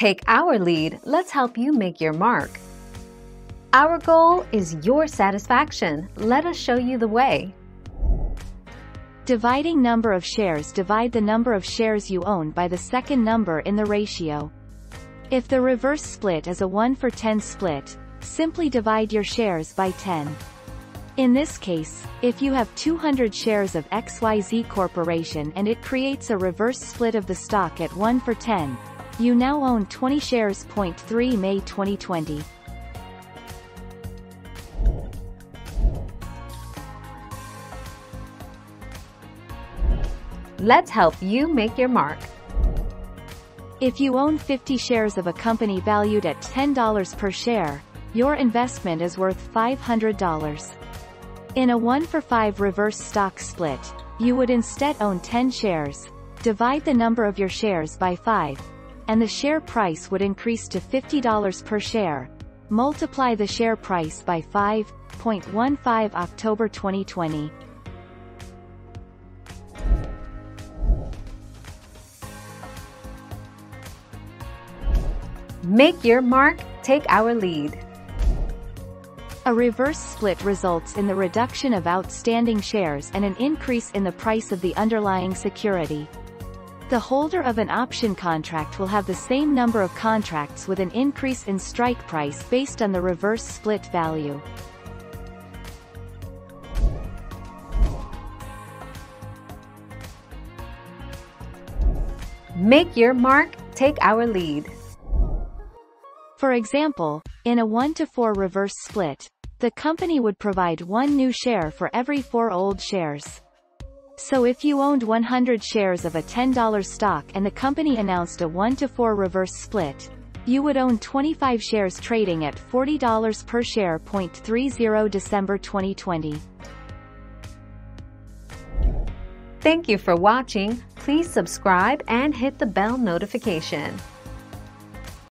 Take our lead, let's help you make your mark. Our goal is your satisfaction. Let us show you the way. Dividing number of shares Divide the number of shares you own by the second number in the ratio. If the reverse split is a 1 for 10 split, simply divide your shares by 10. In this case, if you have 200 shares of XYZ Corporation and it creates a reverse split of the stock at 1 for 10, you now own 20 shares. 3 May 2020. Let's help you make your mark. If you own 50 shares of a company valued at $10 per share, your investment is worth $500. In a 1 for 5 reverse stock split, you would instead own 10 shares, divide the number of your shares by 5, and the share price would increase to $50 per share. Multiply the share price by 5.15 October 2020. Make your mark, take our lead. A reverse split results in the reduction of outstanding shares and an increase in the price of the underlying security. The holder of an option contract will have the same number of contracts with an increase in strike price based on the reverse split value. Make your mark, take our lead. For example, in a 1 to 4 reverse split, the company would provide one new share for every four old shares. So if you owned 100 shares of a $10 stock and the company announced a 1 to 4 reverse split, you would own 25 shares trading at $40 per share. 30 December 2020. Thank you for watching. Please subscribe and hit the bell notification.